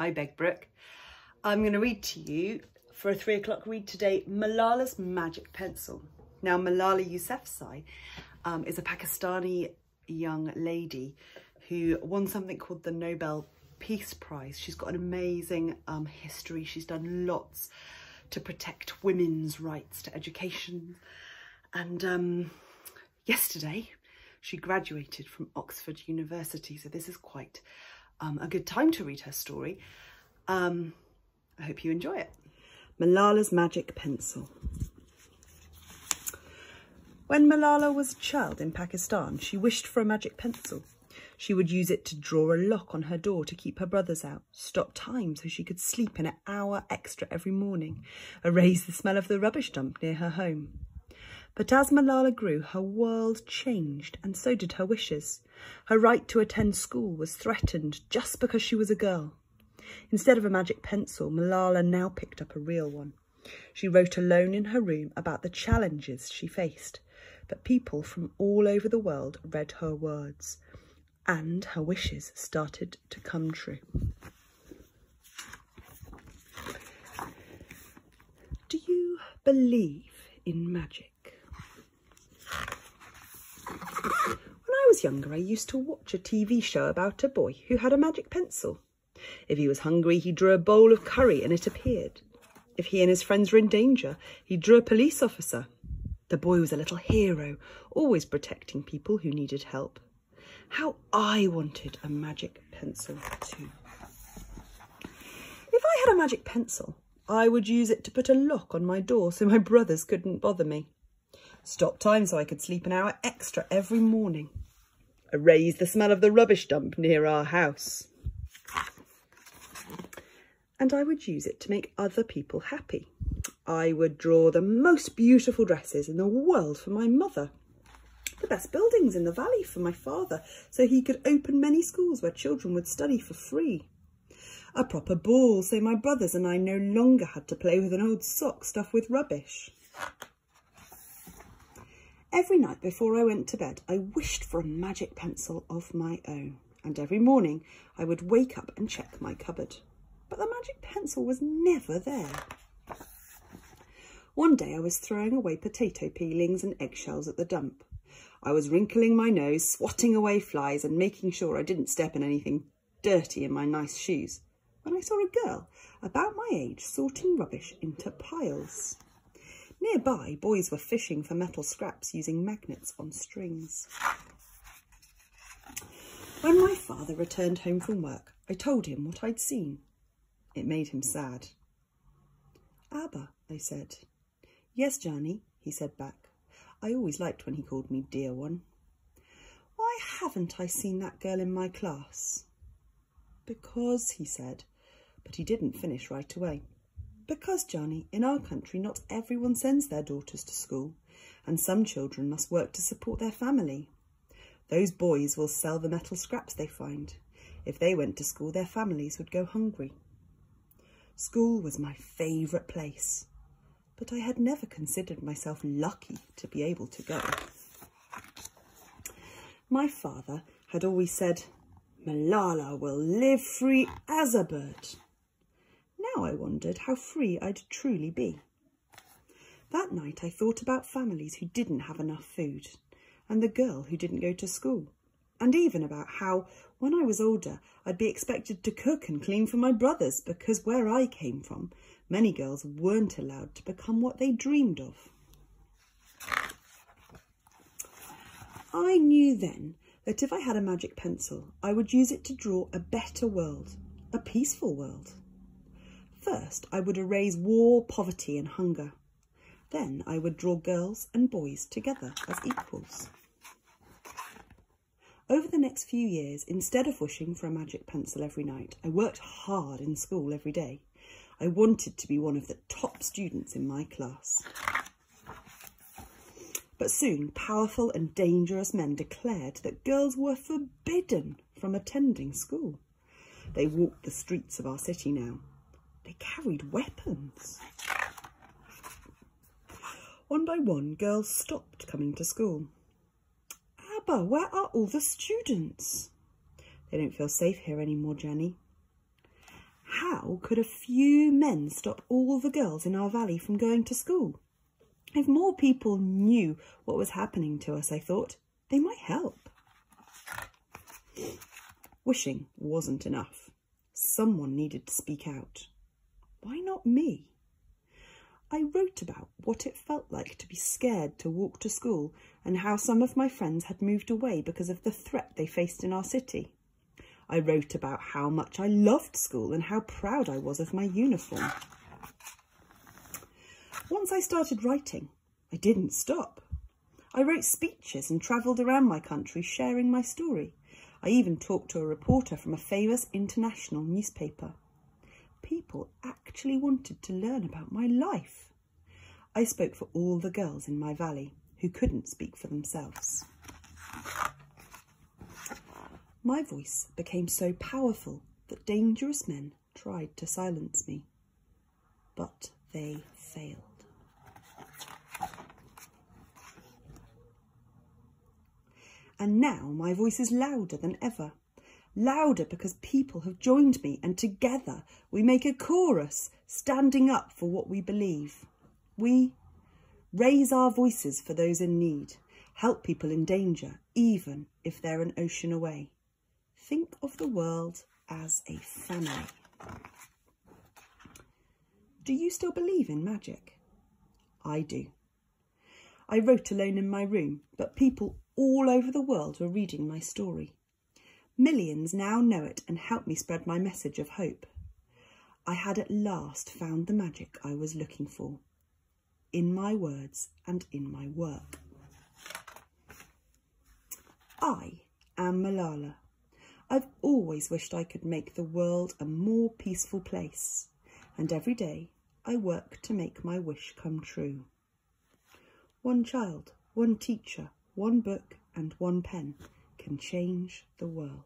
Hi, Begbrook. I'm going to read to you for a three o'clock read today, Malala's Magic Pencil. Now, Malala Yousafzai um, is a Pakistani young lady who won something called the Nobel Peace Prize. She's got an amazing um, history. She's done lots to protect women's rights to education. And um, yesterday, she graduated from Oxford University. So this is quite um, a good time to read her story. Um, I hope you enjoy it. Malala's Magic Pencil. When Malala was a child in Pakistan, she wished for a magic pencil. She would use it to draw a lock on her door to keep her brothers out, stop time so she could sleep an hour extra every morning, erase the smell of the rubbish dump near her home. But as Malala grew, her world changed, and so did her wishes. Her right to attend school was threatened just because she was a girl. Instead of a magic pencil, Malala now picked up a real one. She wrote alone in her room about the challenges she faced, but people from all over the world read her words, and her wishes started to come true. Do you believe in magic? When I younger, I used to watch a TV show about a boy who had a magic pencil. If he was hungry, he drew a bowl of curry and it appeared. If he and his friends were in danger, he drew a police officer. The boy was a little hero, always protecting people who needed help. How I wanted a magic pencil too. If I had a magic pencil, I would use it to put a lock on my door so my brothers couldn't bother me. Stop time so I could sleep an hour extra every morning. Erase the smell of the rubbish dump near our house. And I would use it to make other people happy. I would draw the most beautiful dresses in the world for my mother. The best buildings in the valley for my father, so he could open many schools where children would study for free. A proper ball, so my brothers and I no longer had to play with an old sock stuffed with rubbish. Every night before I went to bed, I wished for a magic pencil of my own. And every morning I would wake up and check my cupboard. But the magic pencil was never there. One day I was throwing away potato peelings and eggshells at the dump. I was wrinkling my nose, swatting away flies and making sure I didn't step in anything dirty in my nice shoes when I saw a girl about my age sorting rubbish into piles. Nearby, boys were fishing for metal scraps using magnets on strings. When my father returned home from work, I told him what I'd seen. It made him sad. Abba, I said. Yes, Jani, he said back. I always liked when he called me dear one. Why haven't I seen that girl in my class? Because, he said, but he didn't finish right away. Because, Jani, in our country, not everyone sends their daughters to school, and some children must work to support their family. Those boys will sell the metal scraps they find. If they went to school, their families would go hungry. School was my favourite place, but I had never considered myself lucky to be able to go. My father had always said, Malala will live free as a bird. Now I wondered how free I'd truly be. That night I thought about families who didn't have enough food and the girl who didn't go to school and even about how when I was older I'd be expected to cook and clean for my brothers because where I came from many girls weren't allowed to become what they dreamed of. I knew then that if I had a magic pencil I would use it to draw a better world, a peaceful world. First, I would erase war, poverty and hunger. Then I would draw girls and boys together as equals. Over the next few years, instead of wishing for a magic pencil every night, I worked hard in school every day. I wanted to be one of the top students in my class. But soon, powerful and dangerous men declared that girls were forbidden from attending school. They walked the streets of our city now, they carried weapons. One by one, girls stopped coming to school. Abba, where are all the students? They don't feel safe here anymore, Jani. How could a few men stop all the girls in our valley from going to school? If more people knew what was happening to us, I thought, they might help. Wishing wasn't enough. Someone needed to speak out. Why not me? I wrote about what it felt like to be scared to walk to school and how some of my friends had moved away because of the threat they faced in our city. I wrote about how much I loved school and how proud I was of my uniform. Once I started writing, I didn't stop. I wrote speeches and travelled around my country sharing my story. I even talked to a reporter from a famous international newspaper people actually wanted to learn about my life. I spoke for all the girls in my valley who couldn't speak for themselves. My voice became so powerful that dangerous men tried to silence me, but they failed. And now my voice is louder than ever louder because people have joined me and together we make a chorus standing up for what we believe. We raise our voices for those in need, help people in danger, even if they're an ocean away. Think of the world as a family. Do you still believe in magic? I do. I wrote alone in my room, but people all over the world were reading my story. Millions now know it and help me spread my message of hope. I had at last found the magic I was looking for in my words and in my work. I am Malala. I've always wished I could make the world a more peaceful place, and every day I work to make my wish come true. One child, one teacher, one book, and one pen can change the world.